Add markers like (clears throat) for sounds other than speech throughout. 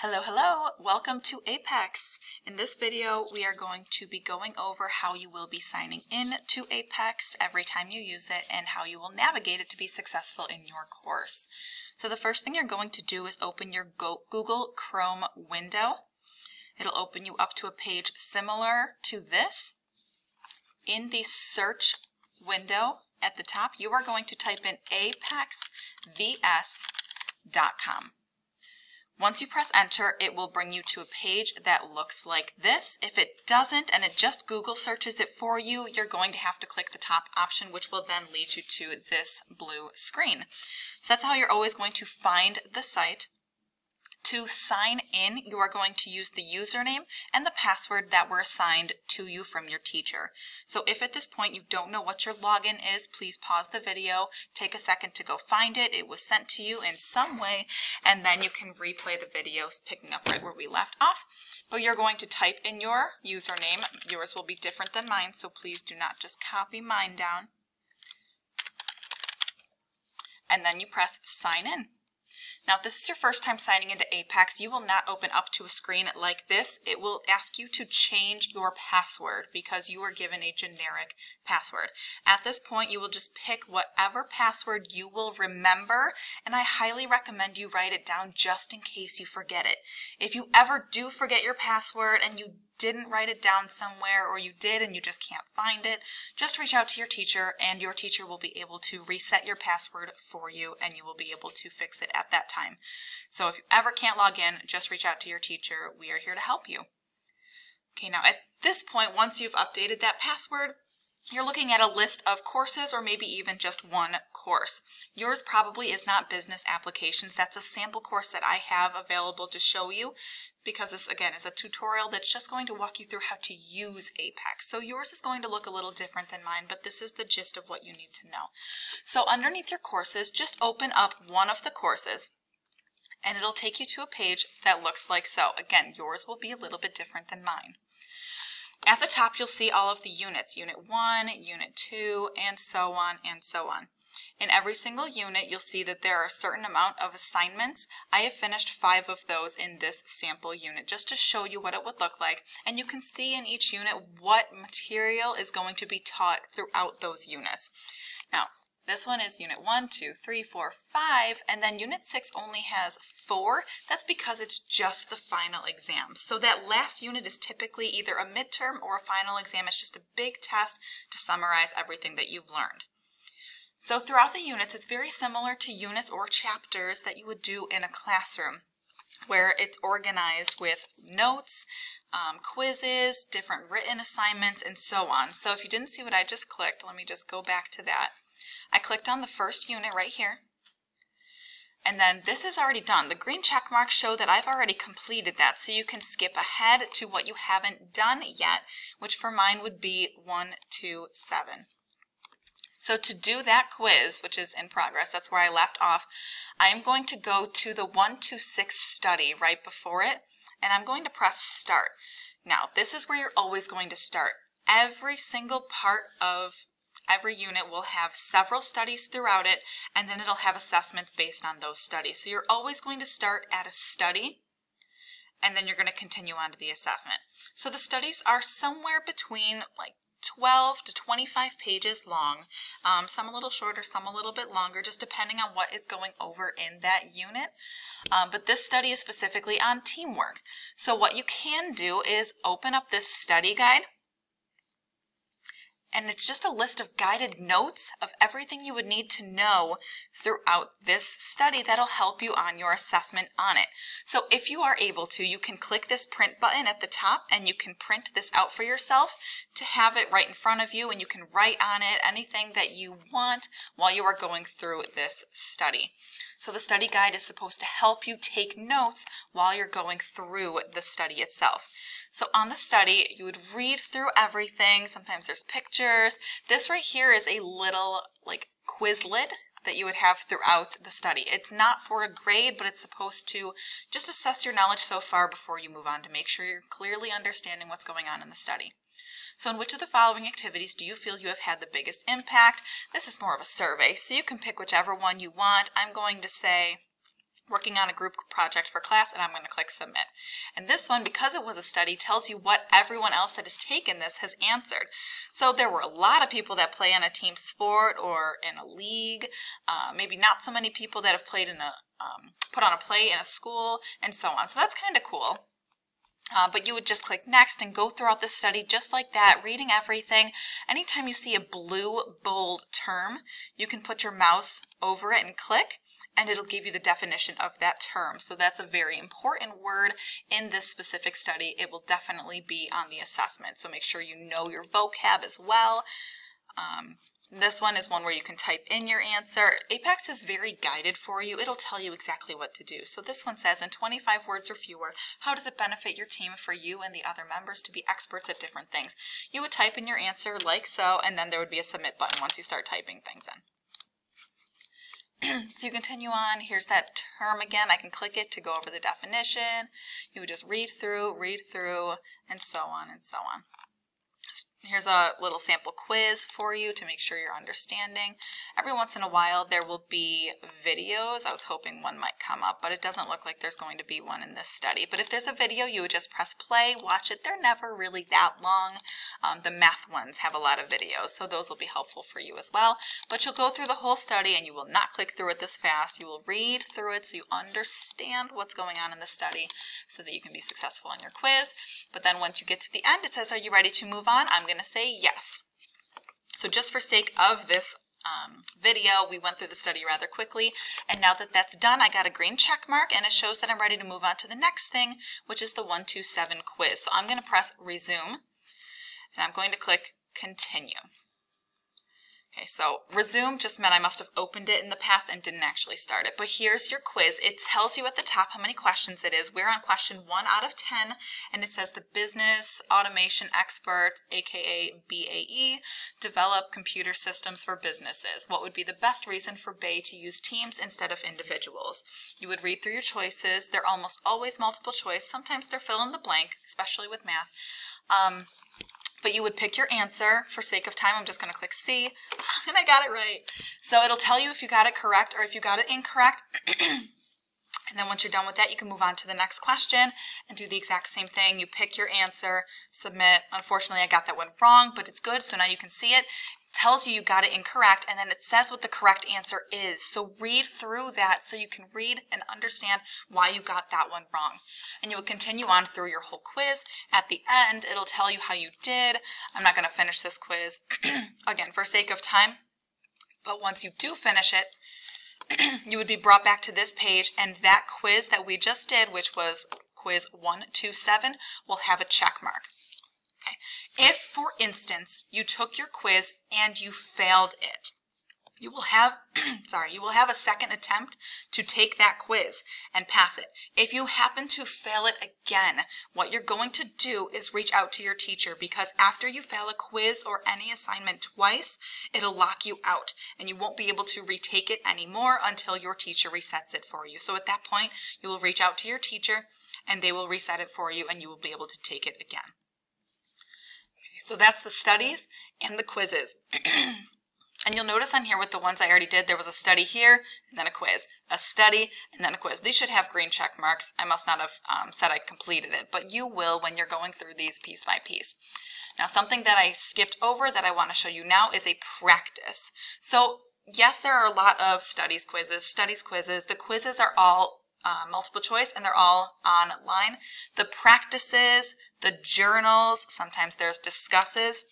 Hello, hello! Welcome to Apex. In this video, we are going to be going over how you will be signing in to Apex every time you use it and how you will navigate it to be successful in your course. So the first thing you're going to do is open your Google Chrome window. It'll open you up to a page similar to this. In the search window at the top, you are going to type in apexvs.com. Once you press enter, it will bring you to a page that looks like this. If it doesn't and it just Google searches it for you, you're going to have to click the top option, which will then lead you to this blue screen. So that's how you're always going to find the site. To sign in, you are going to use the username and the password that were assigned to you from your teacher. So if at this point you don't know what your login is, please pause the video, take a second to go find it. It was sent to you in some way, and then you can replay the videos picking up right where we left off. But you're going to type in your username. Yours will be different than mine, so please do not just copy mine down. And then you press sign in. Now, if this is your first time signing into Apex, you will not open up to a screen like this. It will ask you to change your password because you were given a generic password. At this point, you will just pick whatever password you will remember, and I highly recommend you write it down just in case you forget it. If you ever do forget your password and you didn't write it down somewhere or you did and you just can't find it, just reach out to your teacher and your teacher will be able to reset your password for you and you will be able to fix it at that time. So if you ever can't log in, just reach out to your teacher. We are here to help you. Okay, now at this point, once you've updated that password, you're looking at a list of courses or maybe even just one course. Yours probably is not business applications. That's a sample course that I have available to show you because this again is a tutorial that's just going to walk you through how to use Apex. So yours is going to look a little different than mine, but this is the gist of what you need to know. So underneath your courses, just open up one of the courses and it'll take you to a page that looks like so. Again, yours will be a little bit different than mine. At the top, you'll see all of the units, Unit 1, Unit 2, and so on and so on. In every single unit, you'll see that there are a certain amount of assignments. I have finished five of those in this sample unit just to show you what it would look like. And you can see in each unit what material is going to be taught throughout those units. Now, this one is unit 1, 2, 3, 4, 5, and then unit 6 only has 4. That's because it's just the final exam. So that last unit is typically either a midterm or a final exam. It's just a big test to summarize everything that you've learned. So throughout the units, it's very similar to units or chapters that you would do in a classroom where it's organized with notes, um, quizzes, different written assignments, and so on. So if you didn't see what I just clicked, let me just go back to that. I clicked on the first unit right here. And then this is already done. The green check marks show that I've already completed that. So you can skip ahead to what you haven't done yet, which for mine would be 1, 2, 7. So to do that quiz, which is in progress, that's where I left off, I am going to go to the 1 to 6 study right before it, and I'm going to press start. Now, this is where you're always going to start. Every single part of Every unit will have several studies throughout it, and then it'll have assessments based on those studies. So you're always going to start at a study, and then you're going to continue on to the assessment. So the studies are somewhere between like 12 to 25 pages long, um, some a little shorter, some a little bit longer, just depending on what is going over in that unit. Um, but this study is specifically on teamwork. So what you can do is open up this study guide and it's just a list of guided notes of everything you would need to know throughout this study that'll help you on your assessment on it. So if you are able to, you can click this print button at the top and you can print this out for yourself to have it right in front of you and you can write on it anything that you want while you are going through this study. So the study guide is supposed to help you take notes while you're going through the study itself. So on the study, you would read through everything. Sometimes there's pictures. This right here is a little like Quizlet that you would have throughout the study. It's not for a grade, but it's supposed to just assess your knowledge so far before you move on to make sure you're clearly understanding what's going on in the study. So in which of the following activities do you feel you have had the biggest impact? This is more of a survey, so you can pick whichever one you want. I'm going to say working on a group project for class and I'm going to click submit. And this one, because it was a study, tells you what everyone else that has taken this has answered. So there were a lot of people that play in a team sport or in a league, uh, maybe not so many people that have played in a, um, put on a play in a school and so on. So that's kind of cool. Uh, but you would just click next and go throughout the study just like that, reading everything. Anytime you see a blue bold term, you can put your mouse over it and click and it'll give you the definition of that term. So that's a very important word in this specific study. It will definitely be on the assessment. So make sure you know your vocab as well. Um, this one is one where you can type in your answer. Apex is very guided for you. It'll tell you exactly what to do. So this one says, in 25 words or fewer, how does it benefit your team for you and the other members to be experts at different things? You would type in your answer like so, and then there would be a submit button once you start typing things in. (clears throat) so you continue on. Here's that term again. I can click it to go over the definition. You would just read through, read through, and so on and so on. Here's a little sample quiz for you to make sure you're understanding. Every once in a while there will be videos. I was hoping one might come up, but it doesn't look like there's going to be one in this study. But if there's a video, you would just press play, watch it. They're never really that long. Um, the math ones have a lot of videos, so those will be helpful for you as well. But you'll go through the whole study and you will not click through it this fast. You will read through it so you understand what's going on in the study so that you can be successful in your quiz. But then once you get to the end, it says, are you ready to move on? I'm going to say yes. So just for sake of this um, video, we went through the study rather quickly. And now that that's done, I got a green check mark and it shows that I'm ready to move on to the next thing, which is the 127 quiz. So I'm going to press resume and I'm going to click continue. Okay, so resume just meant I must have opened it in the past and didn't actually start it. But here's your quiz. It tells you at the top how many questions it is. We're on question 1 out of 10, and it says the business automation expert, aka BAE, develop computer systems for businesses. What would be the best reason for BAE to use teams instead of individuals? You would read through your choices. They're almost always multiple choice. Sometimes they're fill in the blank, especially with math. Um, but you would pick your answer. For sake of time, I'm just going to click C, (laughs) and I got it right. So it'll tell you if you got it correct or if you got it incorrect. (clears throat) and then once you're done with that, you can move on to the next question and do the exact same thing. You pick your answer, submit. Unfortunately, I got that one wrong, but it's good, so now you can see it tells you you got it incorrect and then it says what the correct answer is. So read through that so you can read and understand why you got that one wrong. And you will continue on through your whole quiz. At the end, it'll tell you how you did. I'm not going to finish this quiz (clears throat) again for sake of time. But once you do finish it, (clears throat) you would be brought back to this page and that quiz that we just did, which was quiz 127, will have a check mark. If, for instance, you took your quiz and you failed it, you will have, (clears throat) sorry, you will have a second attempt to take that quiz and pass it. If you happen to fail it again, what you're going to do is reach out to your teacher because after you fail a quiz or any assignment twice, it'll lock you out and you won't be able to retake it anymore until your teacher resets it for you. So at that point, you will reach out to your teacher and they will reset it for you and you will be able to take it again. So that's the studies and the quizzes. (clears throat) and you'll notice on here with the ones I already did, there was a study here and then a quiz, a study and then a quiz. These should have green check marks. I must not have um, said I completed it, but you will when you're going through these piece by piece. Now something that I skipped over that I want to show you now is a practice. So yes, there are a lot of studies quizzes, studies quizzes. The quizzes are all uh, multiple choice and they're all online. The practices, the journals, sometimes there's discusses,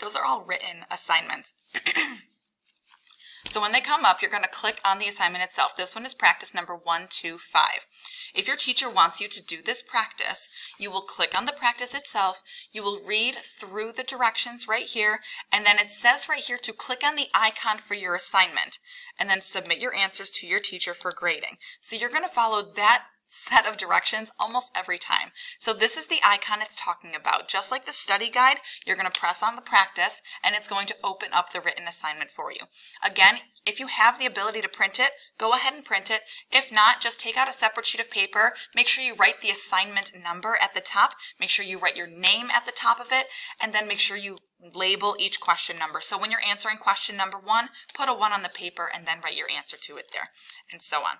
those are all written assignments. (clears throat) so when they come up, you're going to click on the assignment itself. This one is practice number 125. If your teacher wants you to do this practice, you will click on the practice itself, you will read through the directions right here, and then it says right here to click on the icon for your assignment and then submit your answers to your teacher for grading. So you're going to follow that set of directions almost every time. So this is the icon it's talking about. Just like the study guide, you're going to press on the practice and it's going to open up the written assignment for you. Again, if you have the ability to print it, go ahead and print it. If not, just take out a separate sheet of paper. Make sure you write the assignment number at the top. Make sure you write your name at the top of it and then make sure you label each question number. So when you're answering question number one, put a one on the paper and then write your answer to it there and so on.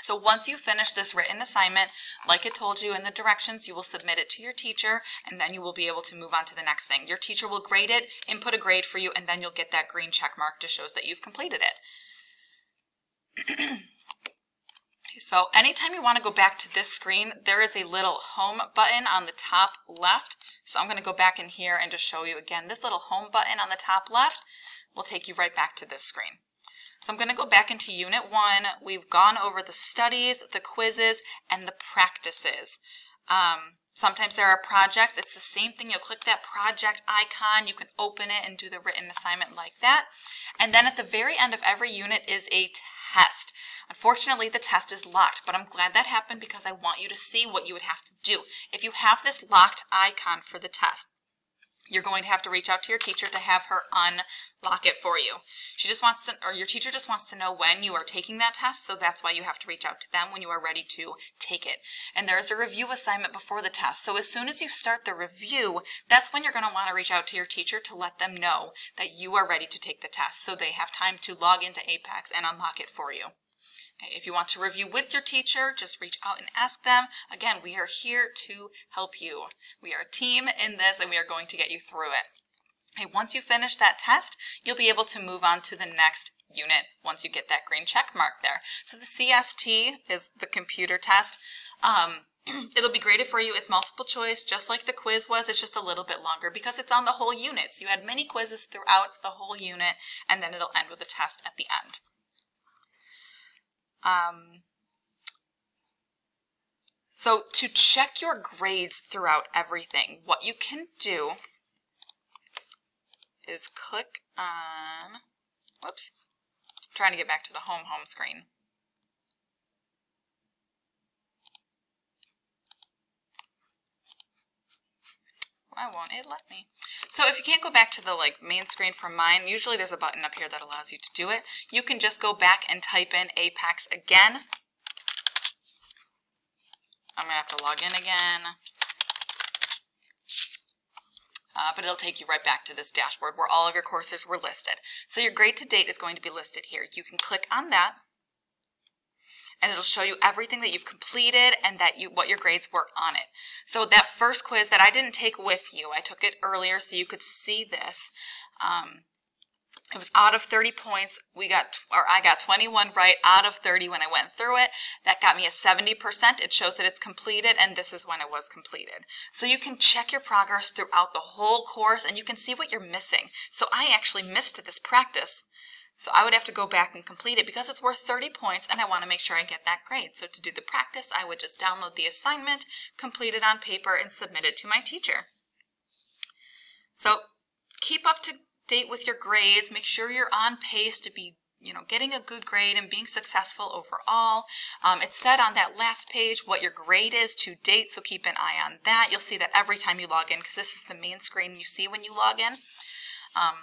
So once you finish this written assignment, like it told you in the directions, you will submit it to your teacher and then you will be able to move on to the next thing. Your teacher will grade it, input a grade for you, and then you'll get that green check mark to show that you've completed it. (clears throat) So anytime you want to go back to this screen, there is a little home button on the top left. So I'm going to go back in here and just show you again. This little home button on the top left will take you right back to this screen. So I'm going to go back into Unit 1. We've gone over the studies, the quizzes, and the practices. Um, sometimes there are projects. It's the same thing. You'll click that project icon. You can open it and do the written assignment like that. And then at the very end of every unit is a test. Unfortunately, the test is locked, but I'm glad that happened because I want you to see what you would have to do. If you have this locked icon for the test, you're going to have to reach out to your teacher to have her unlock it for you. She just wants to, or your teacher just wants to know when you are taking that test, so that's why you have to reach out to them when you are ready to take it. And there's a review assignment before the test, so as soon as you start the review, that's when you're going to want to reach out to your teacher to let them know that you are ready to take the test, so they have time to log into Apex and unlock it for you. Okay, if you want to review with your teacher, just reach out and ask them. Again, we are here to help you. We are a team in this and we are going to get you through it. Okay, once you finish that test, you'll be able to move on to the next unit once you get that green check mark there. So the CST is the computer test. Um, (clears throat) it'll be graded for you. It's multiple choice, just like the quiz was. It's just a little bit longer because it's on the whole unit. So you had many quizzes throughout the whole unit, and then it'll end with a test at the end. Um, so to check your grades throughout everything, what you can do is click on, whoops, trying to get back to the home home screen. Why won't it let me? So if you can't go back to the like main screen for mine, usually there's a button up here that allows you to do it. You can just go back and type in Apex again. I'm going to have to log in again. Uh, but it'll take you right back to this dashboard where all of your courses were listed. So your grade to date is going to be listed here. You can click on that and it'll show you everything that you've completed and that you what your grades were on it. So that first quiz that I didn't take with you, I took it earlier so you could see this. Um, it was out of 30 points. We got, or I got 21 right out of 30 when I went through it. That got me a 70%. It shows that it's completed, and this is when it was completed. So you can check your progress throughout the whole course, and you can see what you're missing. So I actually missed this practice so I would have to go back and complete it because it's worth 30 points and I want to make sure I get that grade. So to do the practice, I would just download the assignment, complete it on paper, and submit it to my teacher. So keep up to date with your grades. Make sure you're on pace to be you know, getting a good grade and being successful overall. Um, it said on that last page what your grade is to date, so keep an eye on that. You'll see that every time you log in because this is the main screen you see when you log in. Um,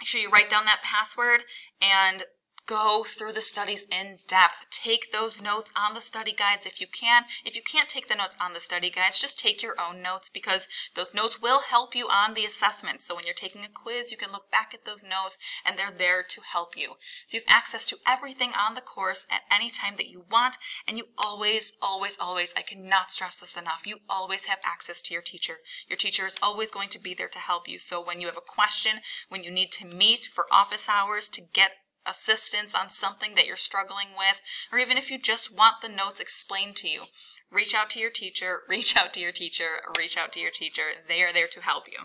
Make sure you write down that password and go through the studies in depth. Take those notes on the study guides if you can. If you can't take the notes on the study guides, just take your own notes because those notes will help you on the assessment. So when you're taking a quiz, you can look back at those notes and they're there to help you. So you have access to everything on the course at any time that you want and you always, always, always, I cannot stress this enough, you always have access to your teacher. Your teacher is always going to be there to help you. So when you have a question, when you need to meet for office hours to get assistance on something that you're struggling with, or even if you just want the notes explained to you, reach out to your teacher, (laughs) reach out to your teacher, reach out to your teacher. They are there to help you.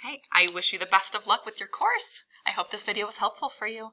Okay, I wish you the best of luck with your course. I hope this video was helpful for you.